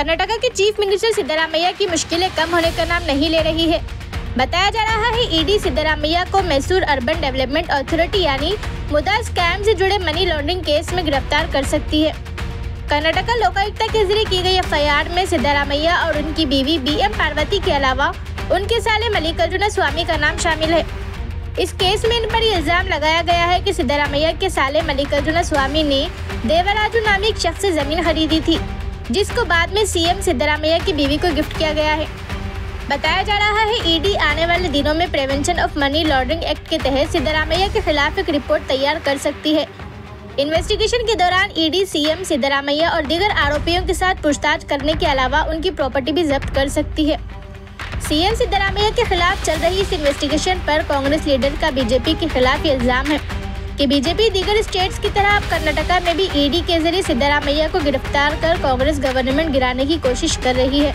कर्नाटका के chief minister Siddaramaiah की मुश्किलें कम होने का नाम नहीं ले रही है। बताया जा रहा है, ईडी सिद्धरामैया को मैसूर अर्बन डेवलपमेंट अथॉरिटी यानी मुदा स्कैम से जुड़े मनी लॉन्ड्रिंग केस में गिरफ़्तार कर सकती है। कर्नाटका लोकायुक्ता के ज़रिए की गई एफआईआर में सिद्धरामैया और उनकी बीवी बी एम पार्वती के अलावा उनके साले मल्लिकार्जुन स्वामी का नाम शामिल है। इस केस में इन पर इल्ज़ाम लगाया गया है कि सिद्धरामैया के साले मल्लिकार्जुन स्वामी ने देवराजू नामी एक शख्स से ज़मीन खरीदी थी। जिसको बाद में सीएम सिद्धरामैया की बीवी को गिफ्ट किया गया है। बताया जा रहा है ईडी आने वाले दिनों में prevention of money laundering act के तहत सिद्धरामैया के खिलाफ एक रिपोर्ट तैयार कर सकती है। इन्वेस्टिगेशन के दौरान ईडी सीएम सिद्धरामैया और दीगर आरोपियों के साथ पूछताछ करने के अलावा उनकी प्रॉपर्टी भी जब्त कर सकती है। सीएम सिद्धरामैया के खिलाफ चल रही इस इन्वेस्टिगेशन पर कांग्रेस लीडर का बीजेपी के खिलाफ इल्ज़ाम है। कि बीजेपी दीगर स्टेट्स की तरह अब कर्नाटका में भी ईडी के ज़रिए सिद्धारामैया को गिरफ़्तार कर कांग्रेस गवर्नमेंट गिराने की कोशिश कर रही है।